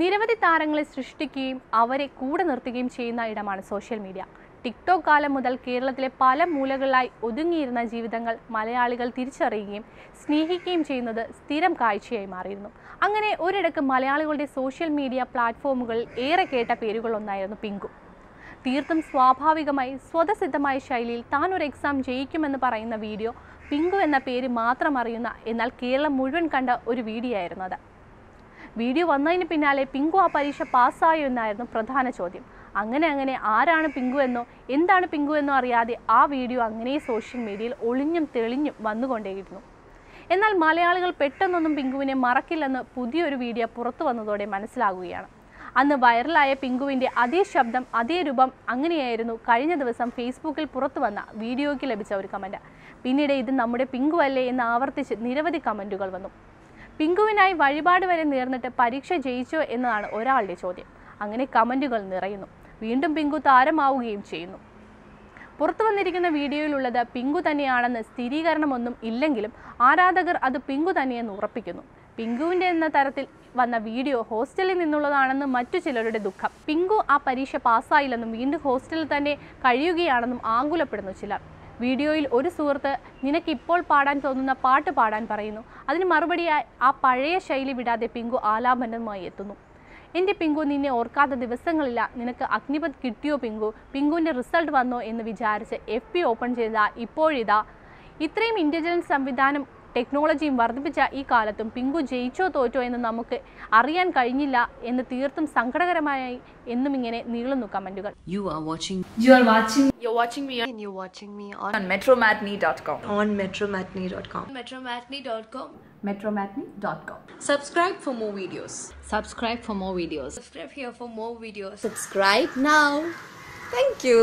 നിരവധി താരങ്ങളെ സൃഷ്ടിക്കുകയും അവരെ കൂടെ നിർത്തുകയും ചെയ്യുന്ന ഇടമാണ് സോഷ്യൽ മീഡിയ. ടിക്ടോക്ക് കാലം മുതൽ കേരളത്തിലെ പല മൂലകളിലായി ഒതുങ്ങിയിരുന്ന ജീവിതങ്ങൾ മലയാളികൾ തിരിച്ചറിയുകയും സ്നേഹിക്കുകയും ചെയ്യുന്നത് സ്ഥിരം കാഴ്ചയായി മാറിയിരുന്നു. അങ്ങനെ ഒരിടക്ക് മലയാളികളുടെ സോഷ്യൽ മീഡിയ പ്ലാറ്റ്ഫോമുകളിൽ ഏറെ കേട്ട പേരുകളൊന്നായിരുന്നു പിങ്കു. തീർത്തും സ്വാഭാവികമായി സ്വതസിദ്ധമായ ശൈലിയിൽ താൻ ഒരു എക്സാം ജയിക്കുമെന്ന് പറയുന്ന വീഡിയോ പിങ്കു എന്ന പേര് മാത്രം അറിയുന്ന എന്നാൽ കേരളം മുഴുവൻ കണ്ട ഒരു വീഡിയോ ആയിരുന്നു അത്. വീഡിയോ വന്നതിന് പിന്നാലെ പിങ്കു ആ പരീക്ഷ പാസ്സായോ എന്നായിരുന്നു പ്രധാന ചോദ്യം. അങ്ങനെ അങ്ങനെ ആരാണ് പിങ്കു എന്നോ എന്താണ് പിങ്കു എന്നോ അറിയാതെ ആ വീഡിയോ അങ്ങനെ സോഷ്യൽ മീഡിയയിൽ ഒളിഞ്ഞും തെളിഞ്ഞും വന്നുകൊണ്ടേയിരുന്നു. എന്നാൽ മലയാളികൾ പെട്ടെന്നൊന്നും പിങ്കുവിനെ മറക്കില്ലെന്ന് പുതിയൊരു വീഡിയോ പുറത്തു വന്നതോടെ മനസ്സിലാകുകയാണ്. അന്ന് വൈറലായ പിങ്കുവിന്റെ അതേ ശബ്ദം അതേ രൂപം അങ്ങനെയായിരുന്നു കഴിഞ്ഞ ദിവസം ഫേസ്ബുക്കിൽ പുറത്തു വന്ന വീഡിയോയ്ക്ക് ലഭിച്ച ഒരു കമന്റ്. പിന്നീട് ഇത് നമ്മുടെ പിങ്കു അല്ലേ എന്ന് ആവർത്തിച്ച് നിരവധി കമന്റുകൾ വന്നു. പിങ്കുവിനായി വഴിപാട് വരെ നേർന്നിട്ട് പരീക്ഷ ജയിച്ചോ എന്നതാണ് ഒരാളുടെ ചോദ്യം. അങ്ങനെ കമന്റുകൾ നിറയുന്നു. വീണ്ടും പിങ്കു താരമാവുകയും ചെയ്യുന്നു. പുറത്തു വന്നിരിക്കുന്ന വീഡിയോയിലുള്ളത് പിങ്കു തന്നെയാണെന്ന് സ്ഥിരീകരണമൊന്നും ഇല്ലെങ്കിലും ആരാധകർ അത് പിങ്കു തന്നെയെന്ന് ഉറപ്പിക്കുന്നു. പിങ്കുവിന്റെ എന്ന തരത്തിൽ വന്ന വീഡിയോ ഹോസ്റ്റലിൽ നിന്നുള്ളതാണെന്ന് മറ്റു ചിലരുടെ ദുഃഖം. പിങ്കു ആ പരീക്ഷ പാസ്സായില്ലെന്നും വീണ്ടും ഹോസ്റ്റലിൽ തന്നെ കഴിയുകയാണെന്നും ആകുലപ്പെടുന്നു ചിലർ. വീഡിയോയിൽ ഒരു സുഹൃത്ത് നിനക്ക് ഇപ്പോൾ പാടാൻ തോന്നുന്ന പാട്ട് പാടാൻ പറയുന്നു. അതിന് മറുപടിയായി ആ പഴയ ശൈലി വിടാതെ പിങ്കു ആലാപനവുമായി എത്തുന്നു. എന്റെ പിങ്കു നിന്നെ ഓർക്കാത്ത ദിവസങ്ങളില്ല നിനക്ക് അഗ്നിപത് കിട്ടിയോ പിങ്കു? പിങ്കുവിന്റെ റിസൾട്ട് വന്നോ? എന്ന് വിചാരിച്ച് എഫ് പി ഓപ്പൺ ചെയ്ത ഇപ്പോഴിതാ ഇത്രയും ഇന്റലിജൻസ് സംവിധാനം ടെക്നോളജിയും വർദ്ധിപ്പിച്ച ഈ കാലത്തും പിങ്കു ജയിച്ചോ തോറ്റോ എന്ന് നമുക്ക് അറിയാൻ കഴിഞ്ഞില്ല എന്ന് തീർത്തും സങ്കടകരമായി എന്നും ഇങ്ങനെ നീളുന്നു കമന്റുകൾ You are watching You are watching You're watching me and you're watching me on, on metromatney.com. on metromatney.com. metromatney.com. Metromatney.com. Subscribe for more videos. subscribe for more videos. Subscribe here for more videos. Subscribe now. Thank you.